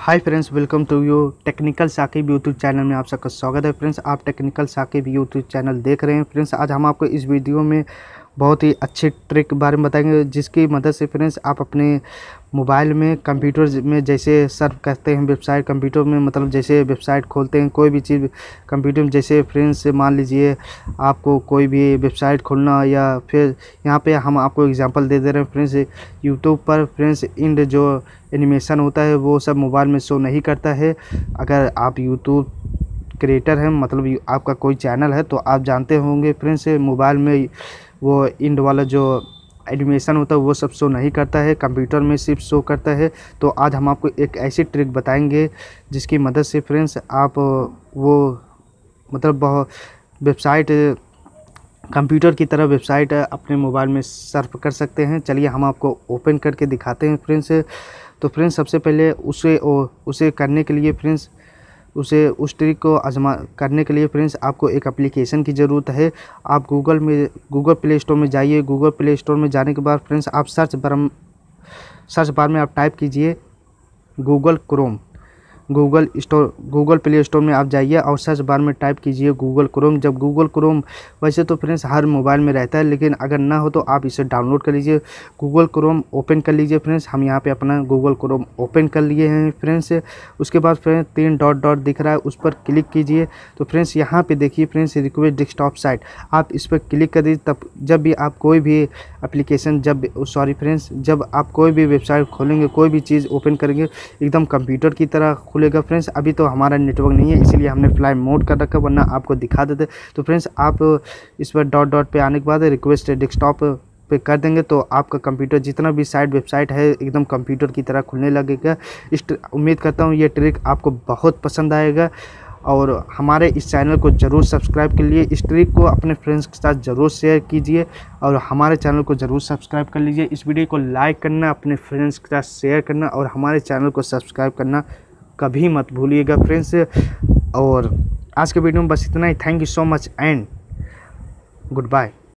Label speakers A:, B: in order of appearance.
A: Hi friends, welcome to you technical Saqib YouTube channel में आप सबका स्वागत है। फ्रेंड्स, आप टेक्निकल साकिब यूट्यूब चैनल देख रहे हैं। फ्रेंड्स, आज हम आपको इस वीडियो में बहुत ही अच्छे ट्रिक के बारे में बताएँगे, जिसकी मदद से, फ्रेंड्स, आप अपने मोबाइल में, कंप्यूटर में जैसे सर्व करते हैं वेबसाइट, कंप्यूटर में मतलब जैसे वेबसाइट खोलते हैं, कोई भी चीज़ कंप्यूटर में, जैसे फ्रेंड्स मान लीजिए आपको कोई भी वेबसाइट खोलना या फिर यहाँ पे हम आपको एग्जांपल दे दे रहे हैं, फ्रेंड्स यूट्यूब पर फ्रेंड्स इंड जो एनिमेशन होता है वो सब मोबाइल में शो नहीं करता है। अगर आप यूट्यूब क्रिएटर हैं मतलब आपका कोई चैनल है तो आप जानते होंगे फ्रेंड्स मोबाइल में वो इंड वाला जो एनिमेशन होता है, वो सब शो नहीं करता है कंप्यूटर में सिर्फ़ शो करता है। तो आज हम आपको एक ऐसी ट्रिक बताएँगे, जिसकी मदद से फ्रेंड्स आप, वो मतलब बहुत वेबसाइट कंप्यूटर की तरह वेबसाइट अपने मोबाइल में सर्फ कर सकते हैं। चलिए हम आपको ओपन करके दिखाते हैं फ्रेंड्स तो फ्रेंड्स सबसे पहले उसे उसे करने के लिए फ्रेंड्स उसे उस ट्रिक को आजमा, करने के लिए फ्रेंड्स आपको एक एप्लीकेशन की ज़रूरत है। आप गूगल में गूगल प्ले स्टोर में जाइए। गूगल प्ले स्टोर में जाने के बाद फ्रेंड्स आप सर्च बार सर्च बार में आप टाइप कीजिए Google Chrome Google store, Google play store में आप जाइए और सर्च बार में टाइप कीजिए गूगल क्रोम। जब गूगल क्रोम, वैसे तो फ्रेंड्स हर मोबाइल में रहता है, लेकिन अगर ना हो तो आप इसे डाउनलोड कर लीजिए। गूगल क्रोम ओपन कर लीजिए फ्रेंड्स। हम यहाँ पे अपना गूगल क्रोम ओपन कर लिए हैं फ्रेंड्स। उसके बाद फ्रेंड्स तीन डॉट डॉट दिख रहा है, उस पर क्लिक कीजिए। तो फ्रेंड्स यहाँ पर देखिए फ्रेंड्स, रिक्वेस्ट डिस्कटॉप साइट। आप इस पर क्लिक कर दीजिए, तब जब भी आप कोई भी एप्लीकेशन, जब सॉरी फ्रेंड्स, जब आप कोई भी वेबसाइट खोलेंगे, कोई भी चीज़ ओपन करेंगे, एकदम कंप्यूटर की तरह खुलेगा फ्रेंड्स, अभी तो हमारा नेटवर्क नहीं है, इसीलिए हमने फ्लाई मोड कर रखा वरना आपको दिखा देते। तो फ्रेंड्स, आप इस पर डॉट डॉट पे आने के बाद रिक्वेस्ट डेस्कटॉप पे कर देंगे तो आपका कंप्यूटर जितना भी साइट वेबसाइट है, एकदम कंप्यूटर की तरह खुलने लगेगा। इस उम्मीद करता हूँ ये ट्रिक आपको बहुत पसंद आएगा, और हमारे इस चैनल को ज़रूर सब्सक्राइब कर लिए। इस ट्रिक को अपने फ्रेंड्स के साथ ज़रूर शेयर कीजिए, और हमारे चैनल को ज़रूर सब्सक्राइब कर लीजिए। इस वीडियो को लाइक करना, अपने फ्रेंड्स के साथ शेयर करना, और हमारे चैनल को सब्सक्राइब करना कभी मत भूलिएगा फ्रेंड्स। और आज के वीडियो में बस इतना ही। Thank you so much and good bye